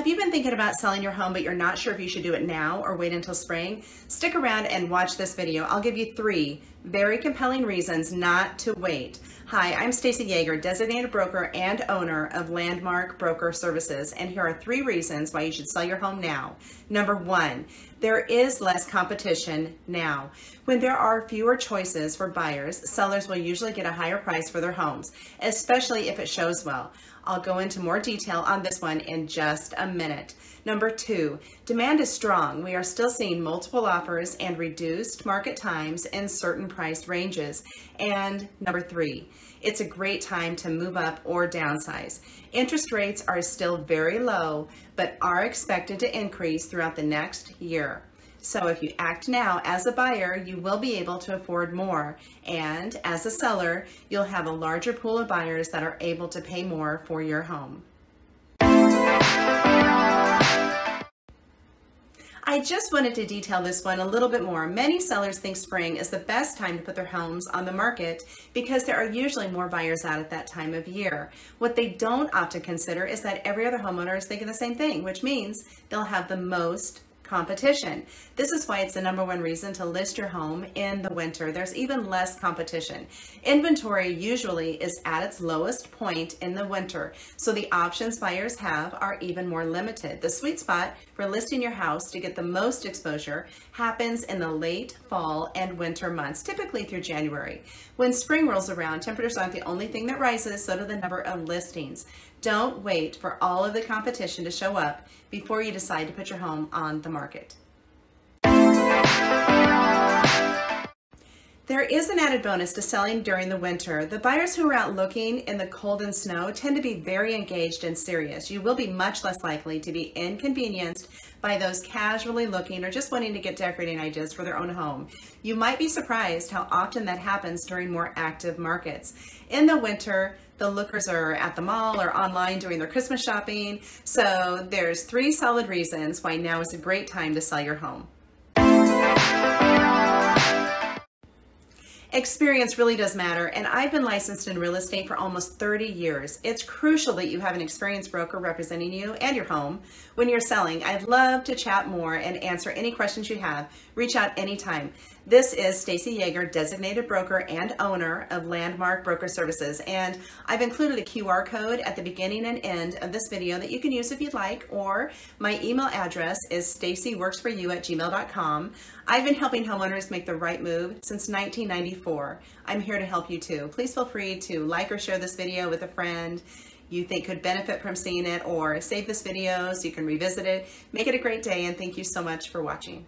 Have you been thinking about selling your home, but you're not sure if you should do it now or wait until spring? Stick around and watch this video. I'll give you three very compelling reasons not to wait. Hi, I'm Stacey Jaeger, designated broker and owner of Landmark Broker Services, and here are three reasons why you should sell your home now. Number one, there is less competition now. When there are fewer choices for buyers, sellers will usually get a higher price for their homes, especially if it shows well. I'll go into more detail on this one in just a minute. Number two, demand is strong. We are still seeing multiple offers and reduced market times in certain price ranges. And number three, it's a great time to move up or downsize. Interest rates are still very low, but are expected to increase throughout the next year. So if you act now as a buyer, you will be able to afford more. And as a seller, you'll have a larger pool of buyers that are able to pay more for your home. I just wanted to detail this one a little bit more. Many sellers think spring is the best time to put their homes on the market because there are usually more buyers out at that time of year. What they don't often consider is that every other homeowner is thinking the same thing, which means they'll have the most competition. This is why it's the number one reason to list your home in the winter. There's even less competition. Inventory usually is at its lowest point in the winter, so the options buyers have are even more limited. The sweet spot for listing your house to get the most exposure happens in the late fall and winter months, typically through January. When spring rolls around, temperatures aren't the only thing that rises, so do the number of listings. Don't wait for all of the competition to show up before you decide to put your home on the market. There is an added bonus to selling during the winter. The buyers who are out looking in the cold and snow tend to be very engaged and serious. You will be much less likely to be inconvenienced by those casually looking or just wanting to get decorating ideas for their own home. You might be surprised how often that happens during more active markets. In the winter, the lookers are at the mall or online doing their Christmas shopping. So there's three solid reasons why now is a great time to sell your home. Experience really does matter, and I've been licensed in real estate for almost 30 years. It's crucial that you have an experienced broker representing you and your home when you're selling. I'd love to chat more and answer any questions you have. Reach out anytime. This is Stacey Jaeger, designated broker and owner of Landmark Broker Services, and I've included a QR code at the beginning and end of this video that you can use if you'd like, or my email address is stacyworksforyou at gmail.com. I've been helping homeowners make the right move since 1994. I'm here to help you too. Please feel free to like or share this video with a friend you think could benefit from seeing it or save this video so you can revisit it. Make it a great day and thank you so much for watching.